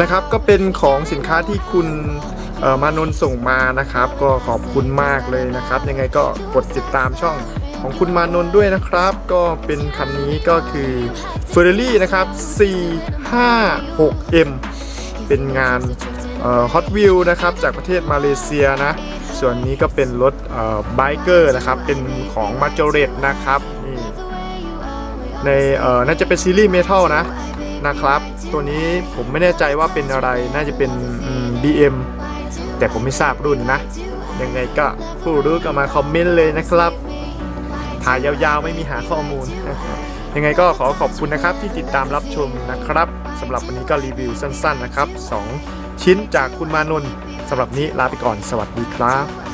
นะครับก็เป็นของสินค้าที่คุณมานนส่งมานะครับ ก็ขอบคุณมากเลยนะครับ ยังไงก็กดติดตามช่องของคุณมานนด้วยนะครับ ก็เป็นคันนี้ก็คือ Ferrari นะครับ 456M เป็นงานฮอตวิวนะครับจากประเทศมาเลเซียนะ ส่วนนี้ก็เป็นรถไบเกอร์นะครับ เป็นของมาจเรตนะครับนี่ในน่าจะเป็นซีรีส์เมทัลนะ นะครับ ตัวนี้ผมไม่แน่ใจว่าเป็นอะไรน่าจะเป็นอืม BM แต่ผมไม่ทราบรุ่นนะ ยังไงก็ผู้รู้ก็มาคอมเมนต์เลยนะครับถ่ายยาวๆไม่มีหาข้อมูล ยังไงก็ขอขอบคุณนะครับที่ติดตามรับชมนะครับสำหรับวันนี้ก็รีวิวสั้นๆนะครับ 2 ชิ้นจากคุณมานนท์สำหรับนี้ลาไปก่อนสวัสดีครับ